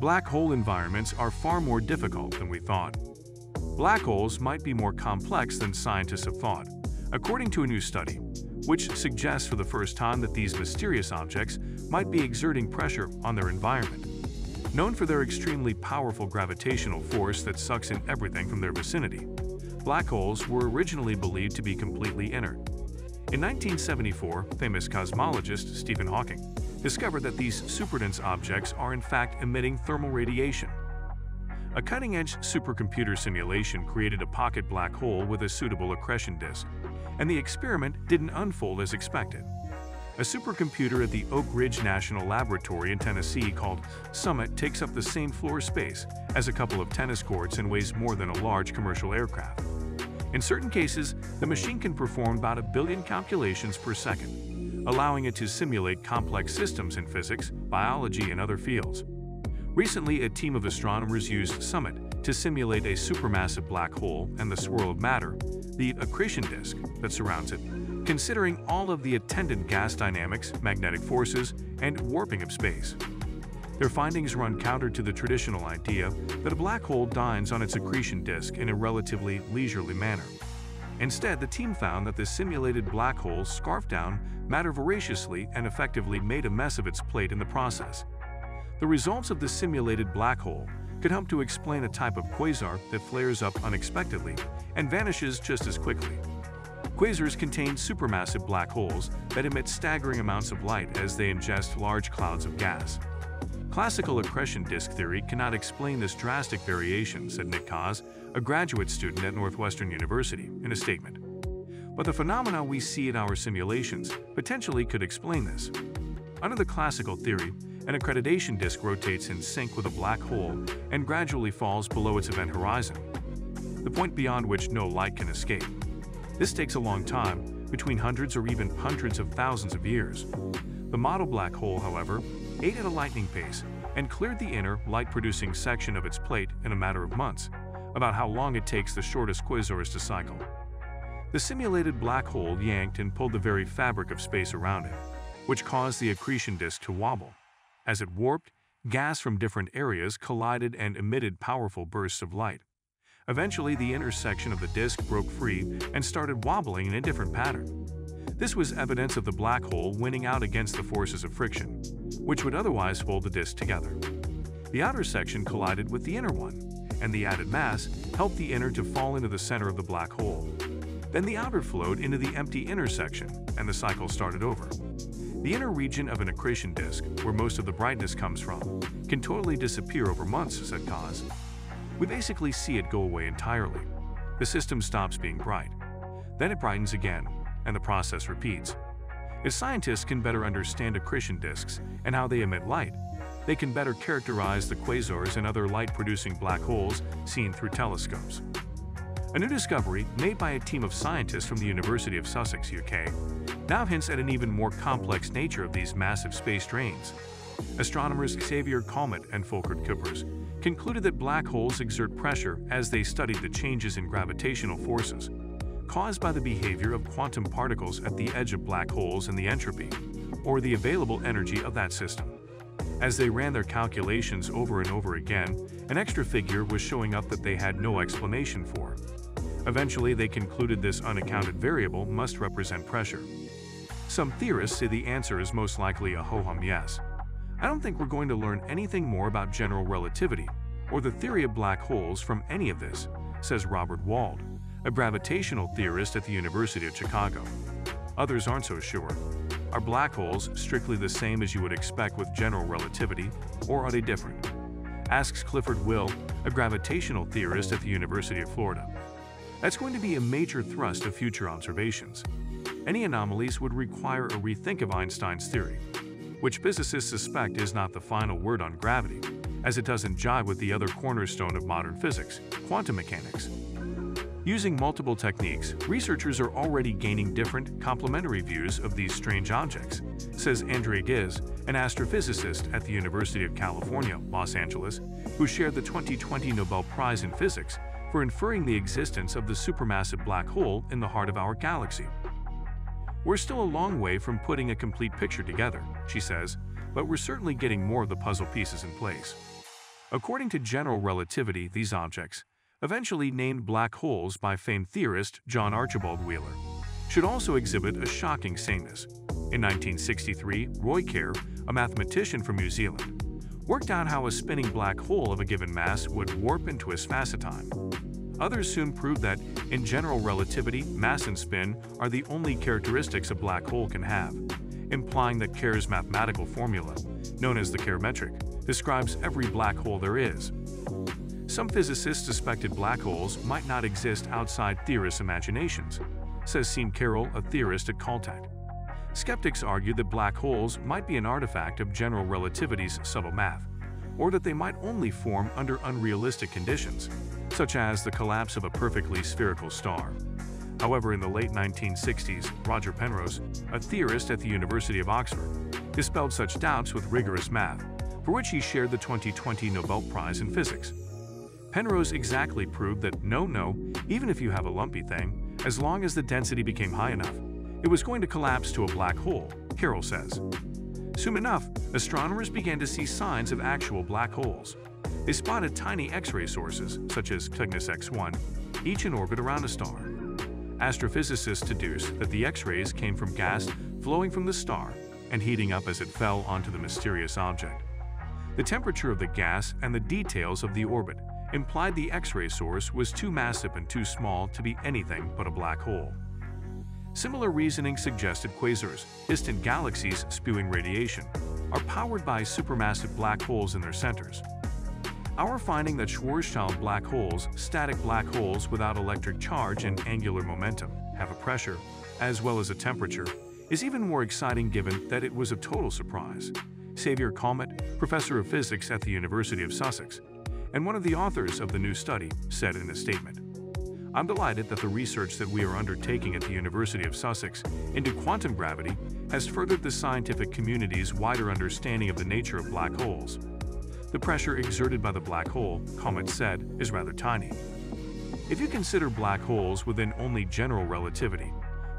Black hole environments are far more difficult than we thought. Black holes might be more complex than scientists have thought, according to a new study, which suggests for the first time that these mysterious objects might be exerting pressure on their environment. Known for their extremely powerful gravitational force that sucks in everything from their vicinity, black holes were originally believed to be completely inert. In 1974, famous cosmologist Stephen Hawking discovered that these superdense objects are in fact emitting thermal radiation. A cutting-edge supercomputer simulation created a pocket black hole with a suitable accretion disk, and the experiment didn't unfold as expected. A supercomputer at the Oak Ridge National Laboratory in Tennessee called Summit takes up the same floor space as a couple of tennis courts and weighs more than a large commercial aircraft. In certain cases, the machine can perform about a billion calculations per second, allowing it to simulate complex systems in physics, biology, and other fields. Recently, a team of astronomers used SUMMIT to simulate a supermassive black hole and the swirl of matter, the accretion disk that surrounds it, considering all of the attendant gas dynamics, magnetic forces, and warping of space. Their findings run counter to the traditional idea that a black hole dines on its accretion disk in a relatively leisurely manner. Instead, the team found that the simulated black hole scarfed down matter voraciously and effectively made a mess of its plate in the process. The results of the simulated black hole could help to explain a type of quasar that flares up unexpectedly and vanishes just as quickly. Quasars contain supermassive black holes that emit staggering amounts of light as they ingest large clouds of gas. Classical accretion disk theory cannot explain this drastic variation, said Nick Kaaz, a graduate student at Northwestern University, in a statement. But the phenomena we see in our simulations potentially could explain this. Under the classical theory, an accretion disk rotates in sync with a black hole and gradually falls below its event horizon, the point beyond which no light can escape. This takes a long time, between hundreds or even hundreds of thousands of years. The model black hole, however, ate at a lightning pace and cleared the inner, light-producing section of its plate in a matter of months, about how long it takes the shortest quasars to cycle. The simulated black hole yanked and pulled the very fabric of space around it, which caused the accretion disk to wobble. As it warped, gas from different areas collided and emitted powerful bursts of light. Eventually, the inner section of the disk broke free and started wobbling in a different pattern. This was evidence of the black hole winning out against the forces of friction, which would otherwise hold the disk together. The outer section collided with the inner one, and the added mass helped the inner to fall into the center of the black hole. Then the outer flowed into the empty inner section, and the cycle started over. The inner region of an accretion disk, where most of the brightness comes from, can totally disappear over months, said Kaaz. We basically see it go away entirely. The system stops being bright. Then it brightens again, and the process repeats. If scientists can better understand accretion disks and how they emit light, they can better characterize the quasars and other light-producing black holes seen through telescopes. A new discovery made by a team of scientists from the University of Sussex, UK, now hints at an even more complex nature of these massive space drains. Astronomers Xavier Calmet and Folkert Kuipers concluded that black holes exert pressure as they studied the changes in gravitational forces caused by the behavior of quantum particles at the edge of black holes and the entropy, or the available energy of that system. As they ran their calculations over and over again, an extra figure was showing up that they had no explanation for. Eventually, they concluded this unaccounted variable must represent pressure. Some theorists say the answer is most likely a ho-hum yes. I don't think we're going to learn anything more about general relativity or the theory of black holes from any of this, says Robert Wald, a gravitational theorist at the University of Chicago. Others aren't so sure. Are black holes strictly the same as you would expect with general relativity, or are they different? Asks Clifford Will, a gravitational theorist at the University of Florida. That's going to be a major thrust of future observations. Any anomalies would require a rethink of Einstein's theory, which physicists suspect is not the final word on gravity, as it doesn't jive with the other cornerstone of modern physics, quantum mechanics. Using multiple techniques, researchers are already gaining different, complementary views of these strange objects, says Andrea Ghez, an astrophysicist at the University of California, Los Angeles, who shared the 2020 Nobel Prize in Physics for inferring the existence of the supermassive black hole in the heart of our galaxy. We're still a long way from putting a complete picture together, she says, but we're certainly getting more of the puzzle pieces in place. According to general relativity, these objects, eventually named black holes by famed theorist John Archibald Wheeler, should also exhibit a shocking sameness. In 1963, Roy Kerr, a mathematician from New Zealand, worked out how a spinning black hole of a given mass would warp and twist spacetime. Others soon proved that, in general relativity, mass and spin are the only characteristics a black hole can have, implying that Kerr's mathematical formula, known as the Kerr metric, describes every black hole there is. Some physicists suspected black holes might not exist outside theorists' imaginations, says Sean Carroll, a theorist at Caltech. Skeptics argue that black holes might be an artifact of general relativity's subtle math, or that they might only form under unrealistic conditions, such as the collapse of a perfectly spherical star. However, in the late 1960s, Roger Penrose, a theorist at the University of Oxford, dispelled such doubts with rigorous math, for which he shared the 2020 Nobel Prize in Physics. Penrose exactly proved that no, no, even if you have a lumpy thing, as long as the density became high enough, it was going to collapse to a black hole, Carroll says. Soon enough, astronomers began to see signs of actual black holes. They spotted tiny X-ray sources, such as Cygnus X1, each in orbit around a star. Astrophysicists deduced that the X-rays came from gas flowing from the star and heating up as it fell onto the mysterious object. The temperature of the gas and the details of the orbit implied the X-ray source was too massive and too small to be anything but a black hole. Similar reasoning suggested quasars, distant galaxies spewing radiation, are powered by supermassive black holes in their centers. Our finding that Schwarzschild black holes, static black holes without electric charge and angular momentum, have a pressure, as well as a temperature, is even more exciting given that it was a total surprise. Xavier Calmet, professor of physics at the University of Sussex, and one of the authors of the new study, said in a statement, I'm delighted that the research that we are undertaking at the University of Sussex into quantum gravity has furthered the scientific community's wider understanding of the nature of black holes. The pressure exerted by the black hole, Calmet said, is rather tiny. If you consider black holes within only general relativity,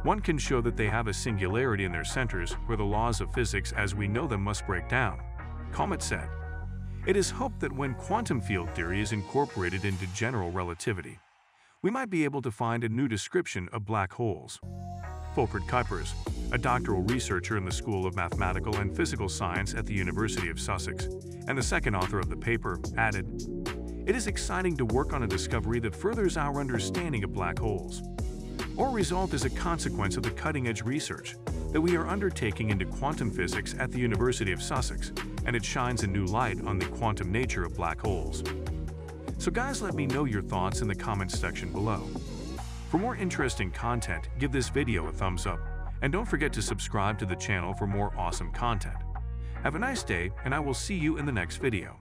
one can show that they have a singularity in their centers where the laws of physics as we know them must break down. Calmet said, It is hoped that when quantum field theory is incorporated into general relativity, we might be able to find a new description of black holes. Folkert Kuipers, a doctoral researcher in the School of Mathematical and Physical Science at the University of Sussex, and the second author of the paper, added, It is exciting to work on a discovery that furthers our understanding of black holes. Our result is a consequence of the cutting-edge research that we are undertaking into quantum physics at the University of Sussex, and it shines a new light on the quantum nature of black holes. So guys, let me know your thoughts in the comments section below. For more interesting content, give this video a thumbs up, and don't forget to subscribe to the channel for more awesome content. Have a nice day, and I will see you in the next video.